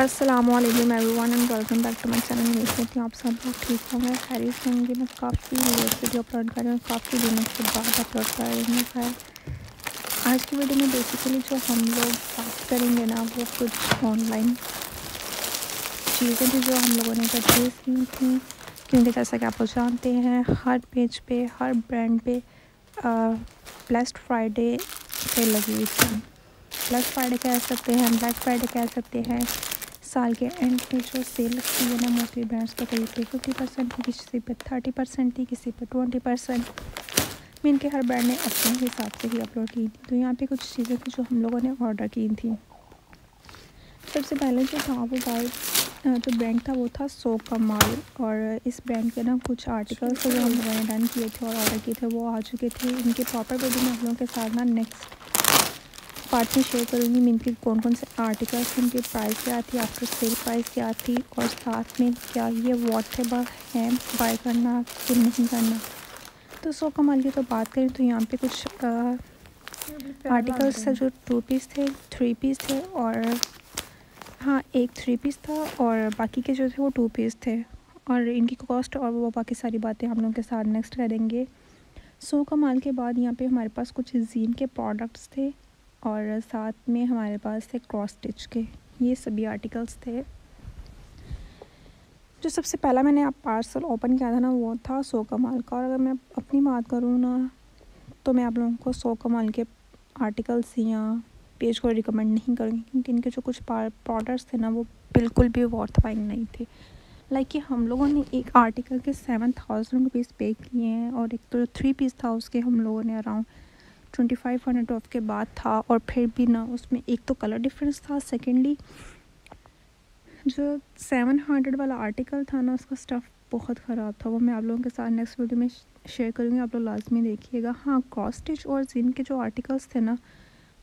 Aslam everyone and welcome back to my channel उम्मीद करती हूँ आप सब लोग ठीक होंगे, खैरियत होंगे। मैं काफ़ी लेट वीडियो अपलोड कर रही हूँ, काफ़ी दिनों के बाद अपलोड कर रही हूँ। खैर, आज की वीडियो में बेसिकली जो हम लोग बात करेंगे ना, वो कुछ ऑनलाइन चीज़ें थी जो हम लोगों ने परचेज़ की थी। क्योंकि जैसा कि आप लोग जानते हैं, हर पेज पे, हर ब्रांड पे ब्लेस्ड फ्राइडे सेल लगी हुई थी। ब्लैक फ्राइडे कह सकते हैं ब्लैक फ्राइडे कह सकते हैं साल के एंड पे जो सेल लगती है ना मोस्टली ब्रांड्स पे कहीं पे फिफ्टी परसेंट थी किसी पे थर्टी परसेंट थी किसी पे ट्वेंटी परसेंट मीन के हर ब्रांड ने अपने हिसाब से ही अपलोड की थी। तो यहाँ पे कुछ चीज़ें थी जो हम लोगों ने ऑर्डर की थी। सबसे पहले जो था, वो बात जो ब्रांड था, वो था सो का माल और इस ब्रांड के ना कुछ आर्टिकल्स जो हम लोगों ने डन किए थे और ऑर्डर किए थे, वो आ चुके थे। इनके प्रॉपर वीडियो में आप लोगों के साथ ना नेक्स्ट पार्ट में शेयर करूँगी की कौन कौन से आर्टिकल्स इनकी प्राइस क्या थी आफ्टर सेल प्राइस क्या थी, और साथ में क्या ये वॉटेबल है बाय करना कि नहीं करना। तो सो कमाल की तो बात करें तो यहाँ पे कुछ आर्टिकल्स थे जो टू पीस थे थ्री पीस थे और हाँ एक थ्री पीस था और बाकी के जो थे वो टू पीस थे। और इनकी कॉस्ट और वो बाकी सारी बातें हम लोग के साथ नेक्स्ट करेंगे। सो कमाल के बाद यहाँ पे हमारे पास कुछ जीन के प्रोडक्ट्स थे। और साथ में हमारे पास थे क्रॉस स्टिच के। ये सभी आर्टिकल्स थे। जो सबसे पहला मैंने आप पार्सल ओपन किया था ना, वो था सो कमाल का। और अगर मैं अपनी बात करूँ ना तो मैं आप लोगों को सो कमाल के आर्टिकल्स या पेज को रिकमेंड नहीं करूँगी, क्योंकि इनके जो कुछ प्रोडक्ट्स थे ना, वो बिल्कुल भी वर्थ बाइंग नहीं थे। लाइक कि हम लोगों ने एक आर्टिकल के सेवन थाउज़ेंड रुपीज़ पे किए हैं और एक तो जो थ्री पीस था, उसके हम लोगों ने around twenty five hundred off के बाद था और फिर भी ना उसमें एक तो कलर डिफरेंस था सेकेंडली जो सेवन हंड्रेड वाला आर्टिकल था ना, उसका स्टफ़ बहुत ख़राब था। वो मैं आप लोगों के साथ नेक्स्ट वीडियो में शेयर करूँगी, आप लोग लाजमी देखिएगा। हाँ क्रॉस स्टिच और जिन के जो आर्टिकल्स थे ना,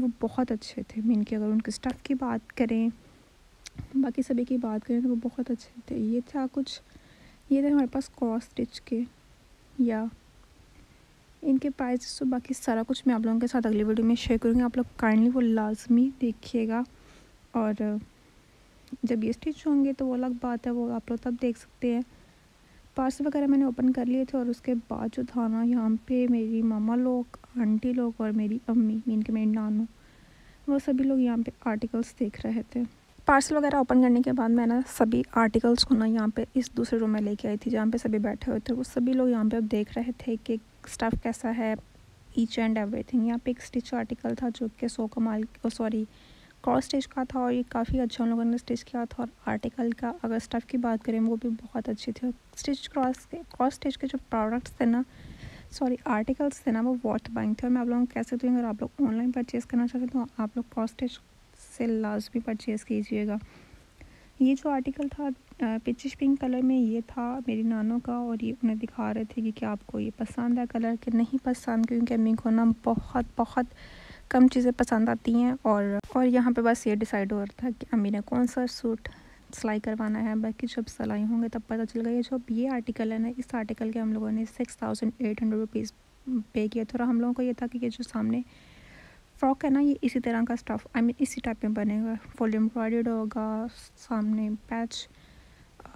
वो बहुत अच्छे थे। मीन के अगर उनके स्टफ़ की बात करें, बाकी सभी की बात करें तो वो बहुत अच्छे थे। ये था कुछ, ये थे हमारे पास क्रॉस स्टिच के, या इनके प्राइस तो बाकी सारा कुछ मैं आप लोगों के साथ अगली वीडियो में शेयर करूँगी। आप लोग काइंडली वो लाजमी देखिएगा। और, जब ये स्टिच होंगे तो वो अलग बात है, वो आप लोग तब देख सकते हैं। पार्सल वगैरह मैंने ओपन कर लिए थे और उसके बाद जो था ना, यहाँ पे मेरी मामा लोग, आंटी लोग और मेरी अम्मी मीन के मेरी नानू, वो सभी लोग यहाँ पे आर्टिकल्स देख रहे थे। पार्सल वगैरह ओपन करने के बाद मैं ना सभी आर्टिकल्स को ना यहाँ पे इस दूसरे रूम में लेके आई थी, जहाँ पे सभी बैठे हुए थे। वो सभी लोग यहाँ पे अब देख रहे थे कि स्टफ़ कैसा है ईच एंड एवरीथिंग यहाँ पे एक स्टिच आर्टिकल था जो कि सो कमाल सॉरी क्रॉस स्टिच का था और ये काफ़ी अच्छा उन लोगों ने स्टिच किया था और आर्टिकल का, अगर स्टफ़ की बात करें, वो भी बहुत अच्छी थी। स्टिच क्रॉस के क्रॉस स्टिच के जो प्रोडक्ट्स थे ना सॉरी आर्टिकल्स थे ना, वो वॉट बाइंग थे। और मैं आप लोगों को कैसे दूँ, अगर आप लोग ऑनलाइन परचेज़ करना चाहते तो आप लोग क्रॉस स्टिच से लाजमी परचेज़ कीजिएगा। ये जो आर्टिकल था पिचिश पिंक कलर में ये था मेरी नानों का और ये उन्हें दिखा रहे थे कि क्या आपको ये पसंद है कलर कि नहीं पसंद क्योंकि अम्मी को ना बहुत बहुत कम चीज़ें पसंद आती हैं और और यहाँ पे बस ये डिसाइड हो रहा था कि अम्मी ने कौन सा सूट सिलाई करवाना है। बाकी जब सिलाई होंगे तब पता चल गया जब ये आर्टिकल है ना, इस आर्टिकल के हम लोगों ने six thousand eight hundred rupees पे किया। था और हम लोगों को ये था कि ये जो सामने फ्रॉक है ना, ये इसी तरह का स्टफ़ आई मीन इसी टाइप में बनेगा। फुल एम्ब्रॉयड होगा, सामने पैच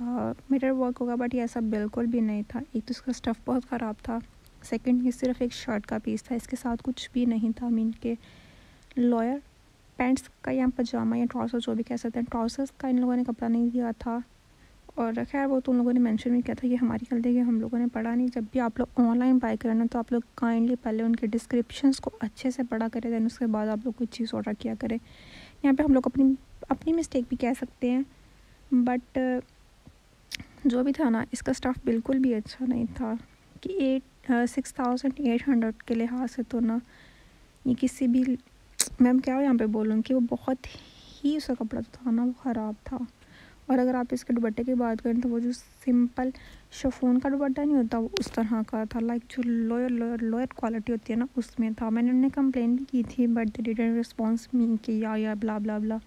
मिरर वर्क होगा बट ये ऐसा बिल्कुल भी नहीं था। एक तो इसका स्टफ़ बहुत ख़राब था। सेकंड ये सिर्फ़ एक शर्ट का पीस था। इसके साथ कुछ भी नहीं था। मीन के लॉयर पैंट्स का या पजामा या ट्राउज़र जो भी कह सकते हैं। ट्राउज़र्स का इन लोगों ने कपड़ा नहीं दिया था। और खैर, वो तो उन लोगों ने मेंशन भी किया था ये हमारी गलती है हम लोगों ने पढ़ा नहीं। जब भी आप लोग ऑनलाइन बाई करें तो आप लोग काइंडली पहले उनके डिस्क्रिप्शंस को अच्छे से पढ़ा करें। दैन उसके बाद आप लोग कोई चीज़ ऑर्डर किया करें। यहाँ पे हम लोग अपनी अपनी मिस्टेक भी कह सकते हैं। बट जो भी था ना, इसका स्टाफ बिल्कुल भी अच्छा नहीं था। कि eight six thousand eight hundred के लिहाज से तो ना, ये किसी भी मैम क्या यहाँ पे बोलूँ कि वो बहुत ही, उसका कपड़ा जो था ना, वो ख़राब था। और अगर आप इसके दुपट्टे की बात करें तो वो जो सिंपल शफोन का दुपट्टा नहीं होता, वो उस तरह का था। लाइक जो लोअर लोअर लोअर क्वालिटी होती है ना, उसमें था। मैंने उन्हें कंप्लेन भी की थी but they didn't response me कि yeah yeah blah blah blah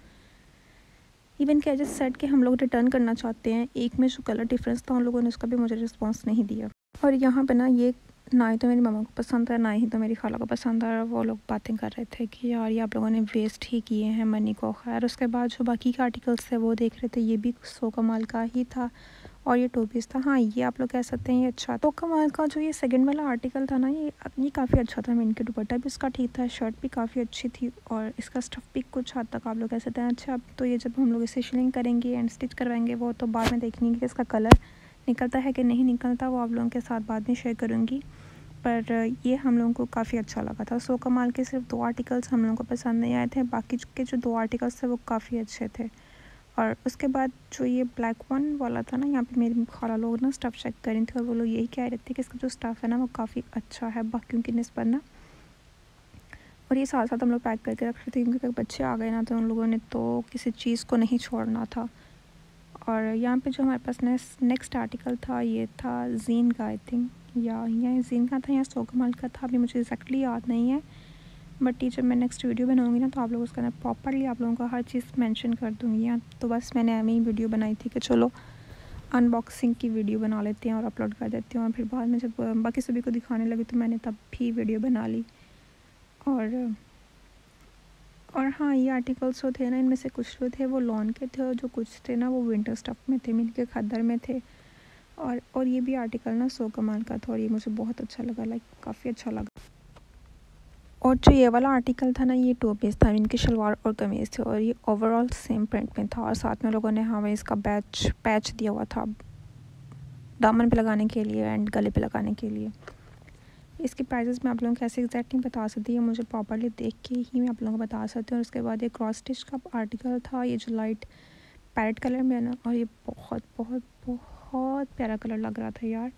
even कि एजस्ट सेट के हम लोग रिटर्न करना चाहते हैं, एक में जो कलर डिफरेंस था, उन लोगों ने उसका भी मुझे रिस्पॉन्स नहीं दिया। और यहाँ पर ना ये ना ही तो मेरी मम्मा को पसंद है ना ही तो मेरी खाला को पसंद है वो लोग बातें कर रहे थे कि यार ये आप लोगों ने वेस्ट ही किए हैं मनी को। खैर, उसके बाद जो बाकी के आर्टिकल्स थे, वो देख रहे थे, ये भी सो कमाल का ही था। और ये टू पीस था। हाँ ये आप लोग कह सकते हैं ये अच्छा तो कमाल का जो ये सेकंड वाला आर्टिकल था ना, ये ये काफ़ी अच्छा था मैं इनके दुपट्टा भी। इसका ठीक था शर्ट भी काफ़ी अच्छी थी और इसका स्टफ़ भी कुछ हद तक आप लोग कह सकते हैं अच्छा। अब तो ये जब हम लोग इसे शिलिंग करेंगे एंड स्टिच करवाएँगे, वो तो बाद में देखेंगे कि इसका कलर निकलता है कि नहीं निकलता, वो आप लोगों के साथ बाद में शेयर करूँगी। पर ये हम लोगों को काफ़ी अच्छा लगा था। सो कमाल के सिर्फ़ दो आर्टिकल्स हम लोगों को पसंद नहीं आए थे, बाकी के जो दो आर्टिकल्स थे वो काफ़ी अच्छे थे। और उसके बाद जो ये ब्लैक वन वाला था ना, यहाँ पे मेरे खाला लोग ना स्टफ़ चेक कर रही थी और वो लोग यही कह रहे थे कि इसका जो स्टफ़ है ना, वो काफ़ी अच्छा है, बाकियों की नस्बत ना। और ये साथ साथ हम लोग पैक करके रख रहे थे, क्योंकि बच्चे आ गए ना तो उन लोगों ने तो किसी चीज़ को नहीं छोड़ना था। और यहाँ पे जो हमारे पास नेक्स्ट आर्टिकल था, ये था जीन का आई थिंक या यहाँ जीन का था या सो कमाल का था, अभी मुझे एक्जैक्टली याद नहीं है। बट टीचर मैं नेक्स्ट वीडियो बनाऊँगी ना तो आप लोग उसके अंदर प्रॉपरली आप लोगों का हर चीज़ मेंशन कर दूँगी यहाँ तो बस मैंने एम ही वीडियो बनाई थी कि चलो अनबॉक्सिंग की वीडियो बना लेते हैं और अपलोड कर देते हैं और फिर बाद में जब बाकी सभी को दिखाने लगी तो मैंने तब भी वीडियो बना ली। और और हाँ ये आर्टिकल्स जो थे ना, इनमें से कुछ जो थे वो लॉन के थे और जो कुछ थे ना वो विंटर स्टफ़ में थे, मिल के खद्दर में थे। और और ये भी आर्टिकल ना सो कमाल का था और ये मुझे बहुत अच्छा लगा लाइक काफ़ी अच्छा लगा। और जो ये वाला आर्टिकल था ना, ये टू पीस था, इनकी शलवार और कमीज़ थे और ये ओवरऑल सेम प्रिंट में था और साथ में लोगों ने हमें इसका बैच पैच दिया हुआ था दामन पे लगाने के लिए एंड गले पे लगाने के लिए। इसके प्राइजेस मैं आप लोगों को कैसे एग्जैक्ट नहीं बता सकती है? मुझे प्रॉपरली देख के ही मैं आप लोगों को बता सकती हूँ। और उसके बाद ये क्रॉस स्टिच का आर्टिकल था, ये जो लाइट पैरेट कलर में है ना, और ये बहुत बहुत बहुत प्यारा कलर लग रहा था यार।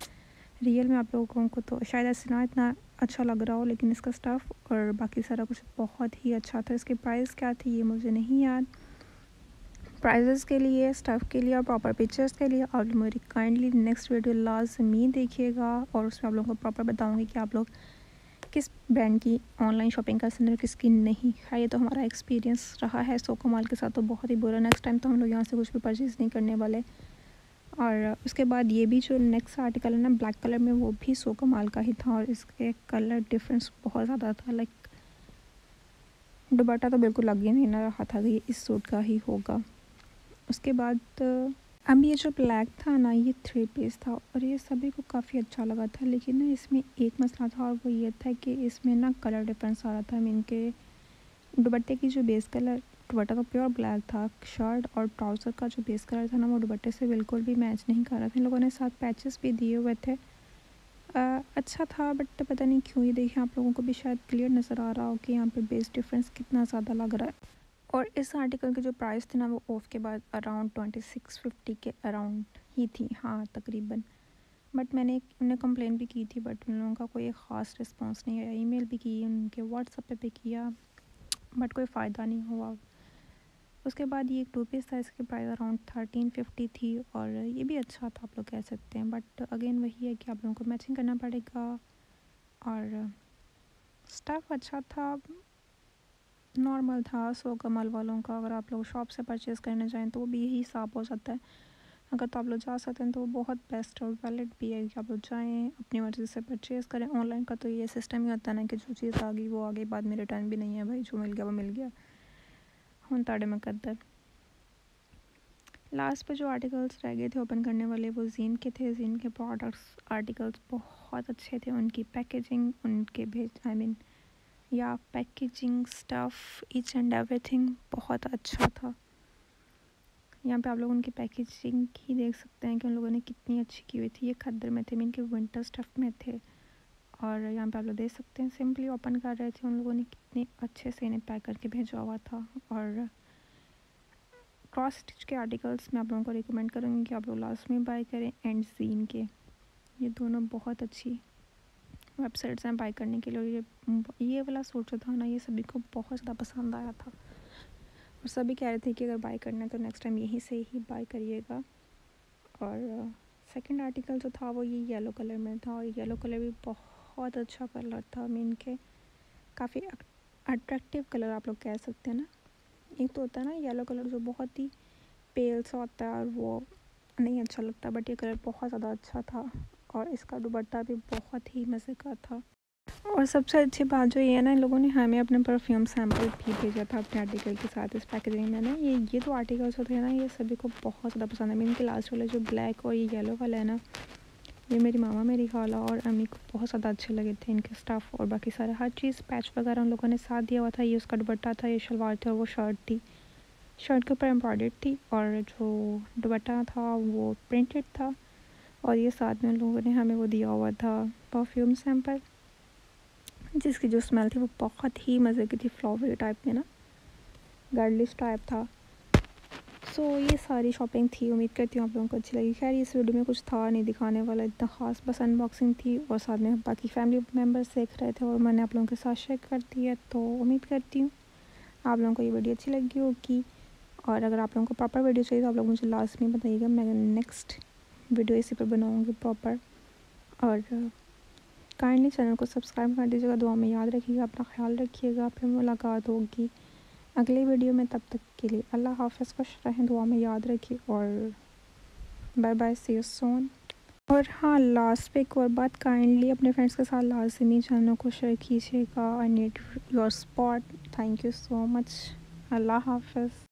रियल में आप लोगों को तो शायद ऐसे ना इतना अच्छा लग रहा हो, लेकिन इसका स्टफ़ और बाकी सारा कुछ बहुत ही अच्छा था। इसकी प्राइस क्या थी ये मुझे नहीं याद। प्राइजेस के लिए स्टफ़ के लिए और प्रॉपर पिक्चर्स के लिए आप लोग मेरी काइंडली नेक्स्ट वीडियो लाजमी देखिएगा और उसमें आप लोगों को प्रॉपर बताऊँगी कि आप लोग किस ब्रांड की ऑनलाइन शॉपिंग कर सकते हैं किसकी नहीं है। ये तो हमारा एक्सपीरियंस रहा है। सो कमाल के साथ तो बहुत ही बुरा। नेक्स्ट टाइम तो हम लोग यहाँ से कुछ भी परचेज़ नहीं करने वाले। और उसके बाद ये भी जो नेक्स्ट आर्टिकल है ना ब्लैक कलर में वो भी सो कमाल का ही था और इसके कलर डिफरेंस बहुत ज़्यादा था लाइक दुपट्टा तो बिल्कुल लग ही नहीं ना रहा था कि ये इस सूट का ही होगा। उसके बाद, अब ये जो ब्लैक था ना, ये थ्री पीस था और ये सभी को काफ़ी अच्छा लगा था, लेकिन ना इसमें एक मसला था और वो ये था कि इसमें ना कलर डिफरेंस आ रहा था। मीन के दुपट्टे की जो बेस कलर दुपट्टा तो प्योर ब्लैक था शर्ट और ट्राउज़र का जो बेस कलर था ना वो दुपट्टे से बिल्कुल भी मैच नहीं कर रहा था। इन लोगों ने साथ पैचेस भी दिए हुए थे। आ, अच्छा था बट पता नहीं क्यों ये देखिए आप लोगों को भी शायद क्लियर नज़र आ रहा हो कि यहाँ पे बेस डिफरेंस कितना ज़्यादा लग रहा है। और इस आर्टिकल की जो प्राइस थी ना वो ऑफ़ के बाद अराउंड ट्वेंटी सिक्स फिफ्टी के अराउंड ही थी। हाँ तकरीबन। बट मैंने उन्हें कंप्लेन भी की थी बट उन लोगों का कोई ख़ास रिस्पॉन्स नहीं आया। ईमेल भी की उनके व्हाट्सएप पे भी किया बट कोई फ़ायदा नहीं हुआ। उसके बाद ये एक टू पीस था, इसकी प्राइस अराउंड थर्टीन फिफ्टी थी और ये भी अच्छा था, आप लोग कह सकते हैं। बट अगेन वही है कि आप लोगों को मैचिंग करना पड़ेगा और स्टफ़ अच्छा था नॉर्मल था सो कमल वालों का। अगर आप लोग शॉप से परचेज़ करने जाएँ तो वो भी यही साफ़ हो सकता है। अगर तो आप लोग जा सकते हैं तो वो बहुत बेस्ट और वैलिड भी है कि आप लोग जाएँ, अपनी मर्ज़ी से परचेज़ करें। ऑनलाइन का तो ये सिस्टम ही होता है ना कि जो चीज़ आ गई वो आ गई, बाद में रिटर्न भी नहीं है भाई, जो मिल गया वो मिल गया। ताड़े मुकद्दर। लास्ट पे जो आर्टिकल्स रह गए थे ओपन करने वाले, वो जीन के थे। जीन के प्रोडक्ट्स आर्टिकल्स बहुत अच्छे थे। उनकी पैकेजिंग उनके भेज आई मीन या packaging stuff each and everything बहुत अच्छा था। यहाँ पे आप लोग उनकी पैकेजिंग ही देख सकते हैं कि उन लोगों ने कितनी अच्छी की हुई थी। ये खद्दर में थे मीन के विंटर स्टफ़ में थे। और यहाँ पे आप लोग देख सकते हैं सिंपली ओपन कर रहे थे उन लोगों ने कितने अच्छे से इन्हें पैक करके भेजा हुआ था। और क्रॉस स्टिच के आर्टिकल्स मैं आप लोगों को रिकमेंड करूँगी कि आप लोग लास्ट में बाय करें एंड जीन के। ये दोनों बहुत अच्छी वेबसाइट्स हैं बाय करने के लिए ये ये वाला सूट जो था ना, ये सभी को बहुत ज़्यादा पसंद आया था। और सभी कह रहे थे कि अगर बाय करना है तो नेक्स्ट टाइम यहीं से ही बाय करिएगा। और सेकंड आर्टिकल जो था वो ये येलो कलर में था और येलो कलर भी बहुत बहुत अच्छा कलर था। मीन के काफ़ी अट्रैक्टिव कलर आप लोग कह सकते हैं ना। एक तो होता है ना येलो कलर जो बहुत ही पेल सा होता है और वो नहीं अच्छा लगता बट ये कलर बहुत ज़्यादा अच्छा था और इसका दुबट्टा भी बहुत ही मज़े का था। और सबसे अच्छी बात जो ये है ना, इन लोगों ने हमें अपने परफ्यूम सैंपल भी भेजा था अपने आर्टिकल के साथ, इस पैकेजिंग में ना। ये ये तो आर्टिकल्स होते हैं ना, ये सभी को बहुत ज़्यादा पसंद है। इनके लास्ट वाले जो ब्लैक और ये येलो वाला है ना ये मेरी मामा, मेरी खाला और अम्मी को बहुत ज़्यादा अच्छे लगे थे, इनके स्टफ़ और बाकी सारे। हर चीज़ पैच वगैरह उन लोगों ने साथ दिया हुआ था। ये उसका दुबट्टा था, ये शलवार थी और वो शर्ट थी। शर्ट के ऊपर एम्ब्रॉयड थी और जो दुबट्टा था वो प्रिंटेड था और ये साथ में उन लोगों ने हमें वो दिया हुआ था परफ्यूम सैंपल जिसकी जो स्मेल थी वो बहुत ही मज़े की थी फ्लावर टाइप में ना गर्लिश टाइप था। सो so, ये सारी शॉपिंग थी। उम्मीद करती हूँ आप लोगों को अच्छी लगी। खैर इस वीडियो में कुछ था नहीं दिखाने वाला। इतना ख़ास बस अनबॉक्सिंग थी और साथ में बाकी फैमिली मेंबर्स देख रहे थे और मैंने आप लोगों के साथ शेयर कर दी है तो उम्मीद करती हूँ आप लोगों को ये वीडियो अच्छी लगी होगी। और अगर आप लोगों को प्रॉपर वीडियो चाहिए तो आप लोग मुझे लास्ट में बताइएगा। मैं नेक्स्ट वीडियो इसी पर बनाऊँगी प्रॉपर और काइंडली चैनल को सब्सक्राइब कर दीजिएगा। दुआ में याद रखिएगा। अपना ख्याल रखिएगा। फिर मुलाकात होगी। अगले वीडियो में, तब तक के लिए अल्लाह हाफ़ खुश रहें, दुआ में याद रखिए और bye bye see you soon और हाँ लास्ट पे एक और बात काइंडली अपने फ्रेंड्स के साथ लाजमी चैनल को शेयर कीजिएगा I need your support thank you so much Allah half